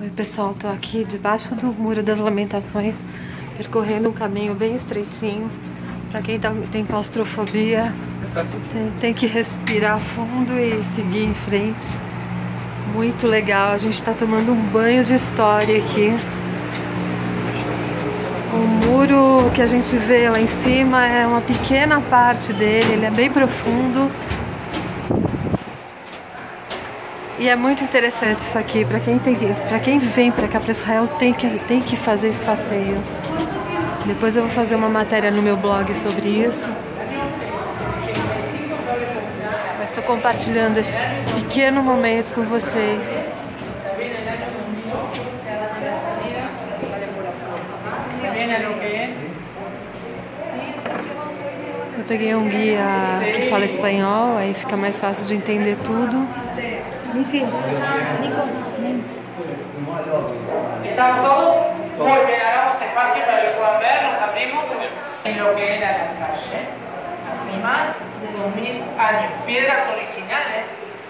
Oi pessoal, tô aqui debaixo do Muro das Lamentações, percorrendo um caminho bem estreitinho. Pra quem tá, tem claustrofobia, tem, tem que respirar fundo e seguir em frente. Muito legal, a gente tá tomando um banho de história aqui. O muro que a gente vê lá em cima é uma pequena parte dele, ele é bem profundo. E é muito interessante isso aqui, para quem tem quem vem para cá para Israel tem que tem que fazer esse passeio. Depois eu vou fazer uma matéria no meu blog sobre isso. Mas estou compartilhando esse pequeno momento com vocês. Eu peguei um guia que fala espanhol, aí fica mais fácil de entender tudo. Nico, ¿Estamos todos? Bien, hagamos espacio para que puedan ver, nos abrimos en lo que era la calle, hace más de 2000 años, piedras originales,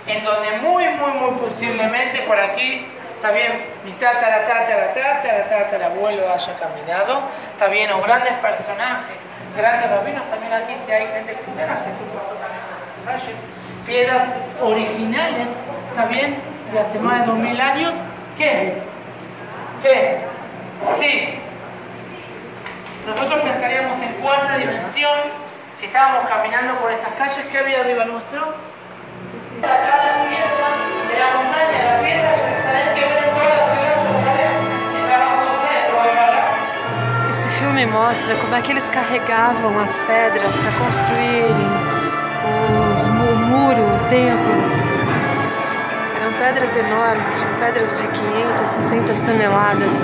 en donde muy, muy, muy posiblemente por aquí, está bien, mi tatara, tatara, tatara, tatara, abuelo haya caminado, bien, o grandes personajes, grandes rabinos, también aquí si hay gente cristiana, Jesús pasó también calles, piedras originales ¿Está bien? De hace más de 2000 años. ¿Qué? ¿Qué? Sí. Nosotros pensaríamos en cuarta dimensión. Si estábamos caminando por estas calles, ¿qué había arriba nuestro? Acá la piedra de la montaña, la piedra que que ver en toda la ciudad de Jerusalén. Está bajo ustedes, Esse filme mostra como é que eles carregavam as pedras para construírem os, o muro, o templo pedras enormes, pedras de 500, 600 toneladas.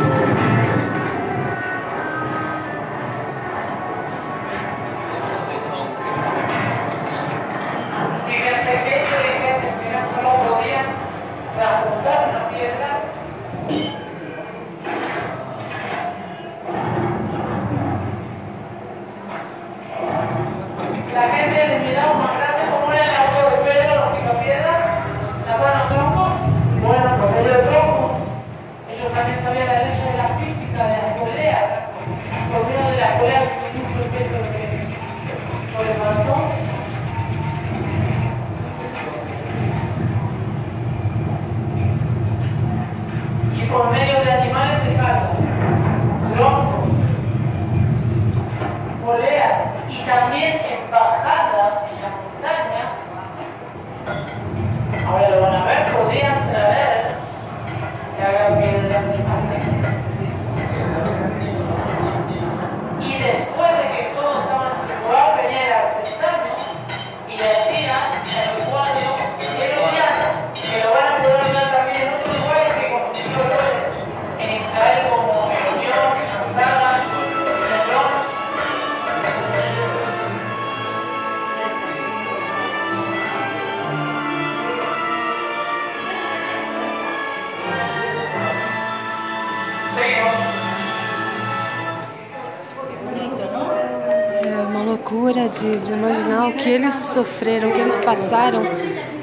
Que eles sofreram, o que eles passaram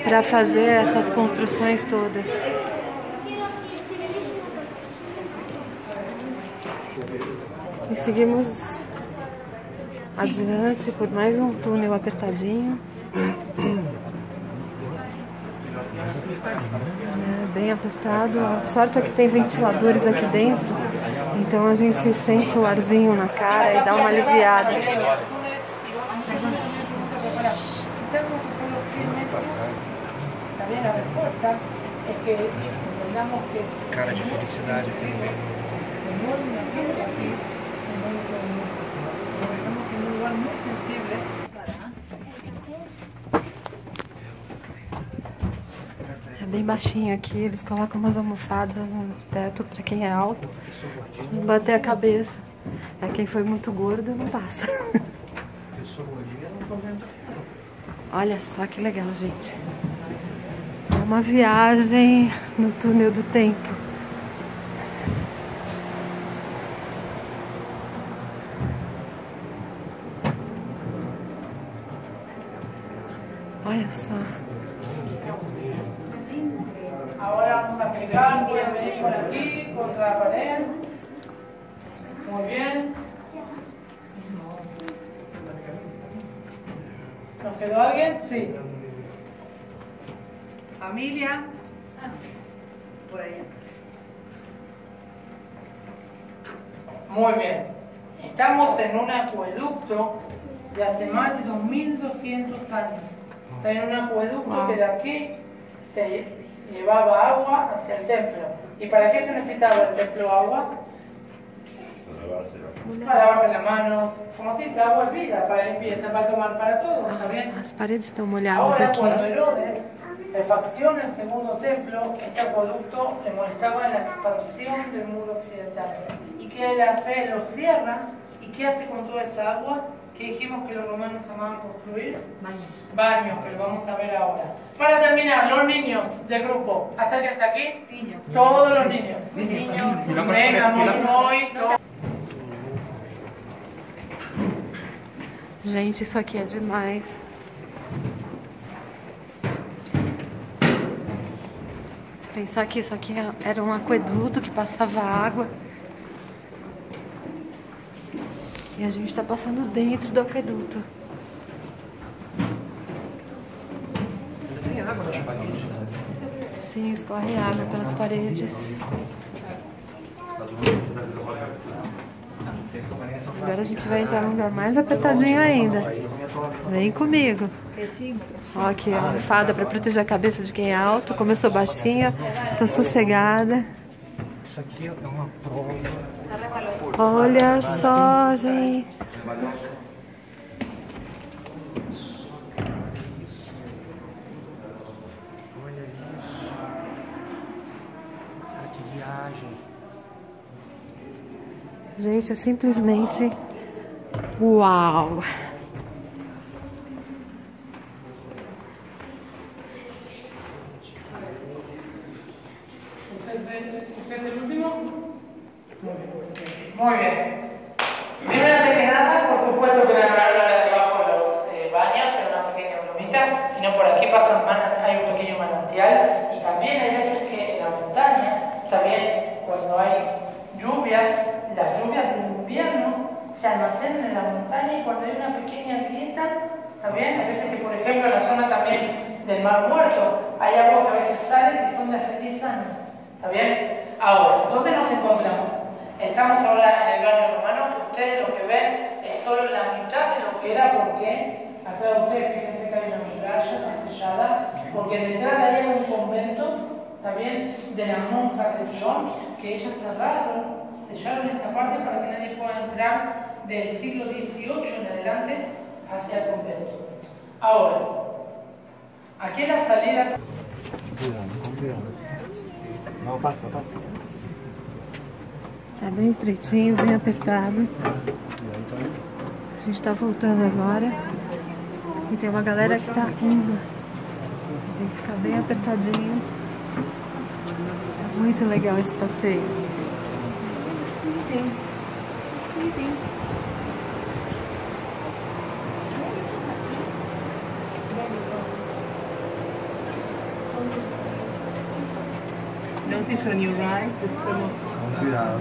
para fazer essas construções todas. E seguimos adiante por mais um túnel apertadinho. É, bem apertado. A sorte é que tem ventiladores aqui dentro, então a gente sente o arzinho na cara e dá uma aliviada. Es que que... Cara de felicidade É bem baixinho aqui, eles colocam umas almofadas no teto para quem é alto. Não bater a cabeça. É quem foi muito gordo não passa. Olha só que legal, gente uma viagem no túnel do tempo. Olha só. Agora vamos a ubicar, pueden venir por aquí, contra la pared. Muy bien. ¿Nos quedó alguien? Sí. Familia. Por ahí. Muy bien. Estamos en un acueducto de hace más de 2200 años. Está en un acueducto que de aquí se llevaba agua hacia el templo. ¿Y para qué se necesitaba el templo agua? Para lavarse las manos, como se dice, agua es vida, para limpieza, para tomar, para todo, ¿está bien? As paredes estão molhadas Ahora, aqui. cuando Herodes refacciona el segundo templo, este acueducto le molestaba la expansión del muro occidental. ¿Y qué él hace? Lo cierra. ¿Y qué hace con toda esa agua? que dijimos que los romanos amaban construir? Baños. Baños, que lo vamos a ver ahora. Para terminar, los niños del grupo, acérquense aquí. Niños. Todos los niños. Niños. Vengan, hoy, hoy. Gente, isso aqui é demais. Pensar que isso aqui era um aqueduto que passava água. E a gente tá passando dentro do aqueduto. Tem água nas paredes, né? Sim, escorre água pelas paredes. Agora a gente vai entrar num lugar mais apertadinho ainda. Vem comigo. Ó, aqui, a almofada pra proteger a cabeça de quem é alto. Sou baixinha, tô sossegada. Isso aqui é uma prova. Olha só, gente. Olha isso. Cara, que viagem. Gente, é simplesmente uau. Se almacenan en la montaña y cuando hay una pequeña grieta, también hay veces que por ejemplo en la zona también del Mar Muerto hay agua que a veces sale que son de hace 10 años. ¿Está bien? Ahora, ¿dónde nos encontramos? Estamos ahora en el baño romano, que ustedes lo que ven es solo la mitad de lo que era, porque atrás de ustedes fíjense que hay una muralla, está sellada, porque detrás de ahí hay un convento, también de las monjas de Sion, que ellas cerraron, sellaron esta parte para que nadie pueda entrar del siglo XVIII en adelante hacia el convento. Ahora, aquí es la salida. Cuidado, com cuidado. Não, passa, passa. É bem estreitinho, bem apertado. A gente tá voltando agora. E tem uma galera que tá indo. Tem que ficar bem apertadinho. É muito legal esse passeio. Notice on your right that some of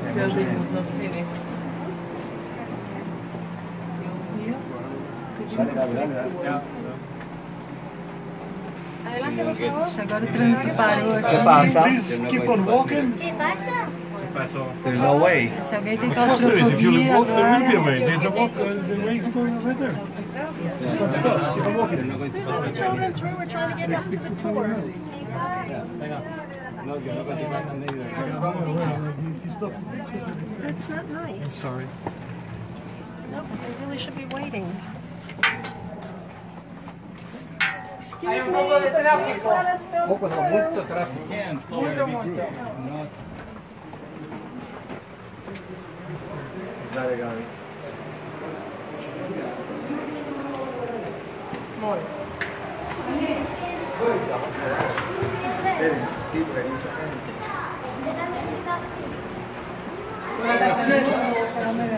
the building is not finished. Agora o trânsito parou Que aqui. passa? Please keep on walking. ¿Qué pasa? There's no way. Se alguém tem. If you claustrofobia walk, there will be a agora. way. There's a walk, uh, the way going right there. Stop, stop. Keep on walking. That's not nice. Sorry. No, they really should be That's not nice. I'm sorry. No, but they really should be waiting. Excuse me, please let us go through. Moi. Very sì, Ragazzi, io sono almeno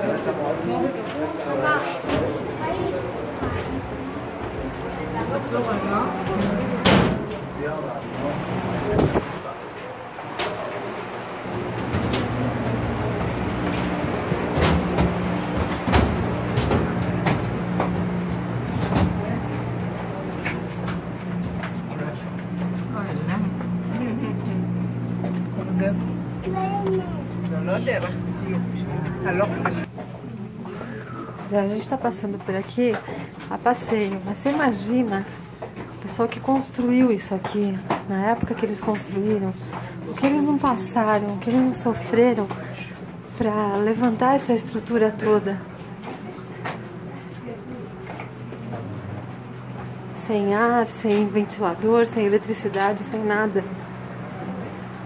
Zé, a gente está passando por aqui a passeio, mas você imagina o pessoal que construiu isso aqui, na época que eles construíram, o que eles não passaram, o que eles não sofreram para levantar essa estrutura toda. Sem ar, sem ventilador, sem eletricidade, sem nada.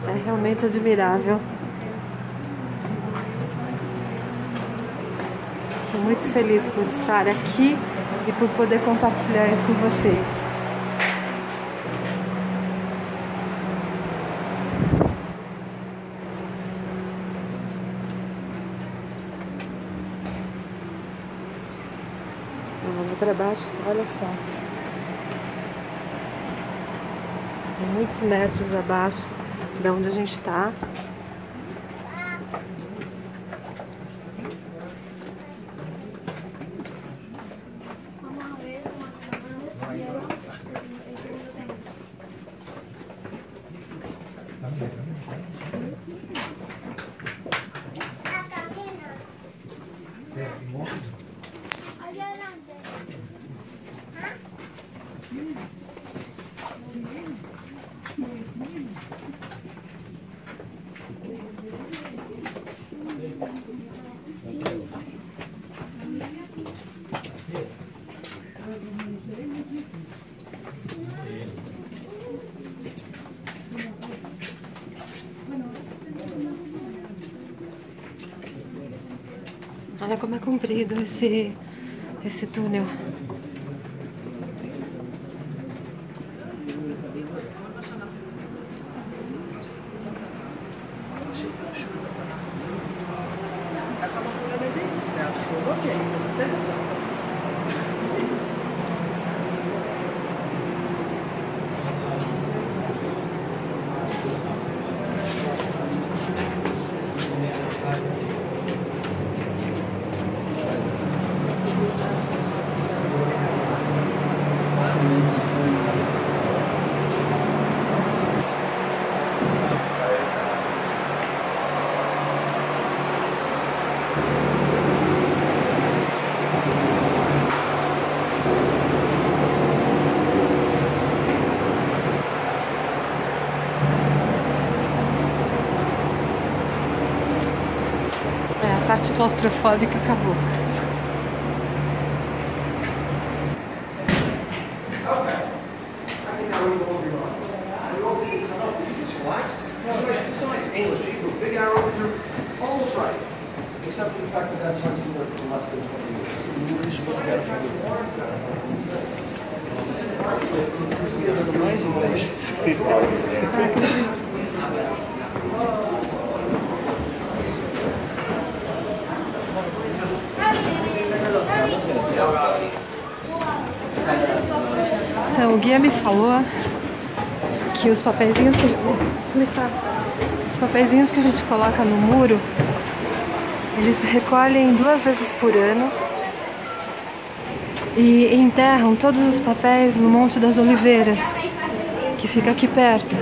É realmente admirável. Estou muito feliz por estar aqui e por poder compartilhar isso com vocês. Vamos para baixo, olha só. Muitos metros abaixo de onde a gente está. Olha como é comprido esse, esse túnel. Parte claustrofóbica acabou. O guia me falou que os papeizinhos que, os papeizinhos que a gente coloca no muro, eles recolhem duas vezes por ano e enterram todos os papéis no Monte das Oliveiras, que fica aqui perto.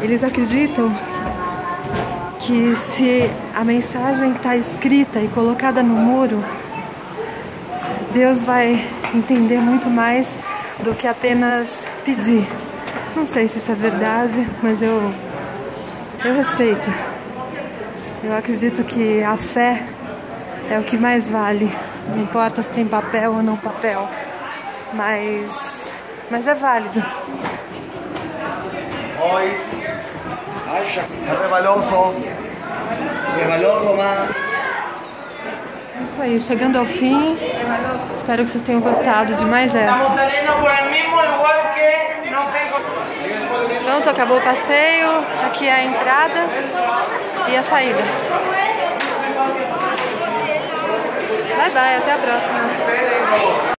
Eles acreditam que se a mensagem está escrita e colocada no muro, Deus vai entender muito mais do que apenas pedir. Não sei se isso é verdade, mas eu eu respeito. Eu acredito que a fé é o que mais vale. Não importa se tem papel ou não papel, mas mas é válido. Hoy, Aisha, é valioso, é valioso, man. É isso aí, chegando ao fim. Espero que vocês tenham gostado de mais essa. Pronto, acabou o passeio. Aqui é a entrada e a saída. Bye bye, até a próxima.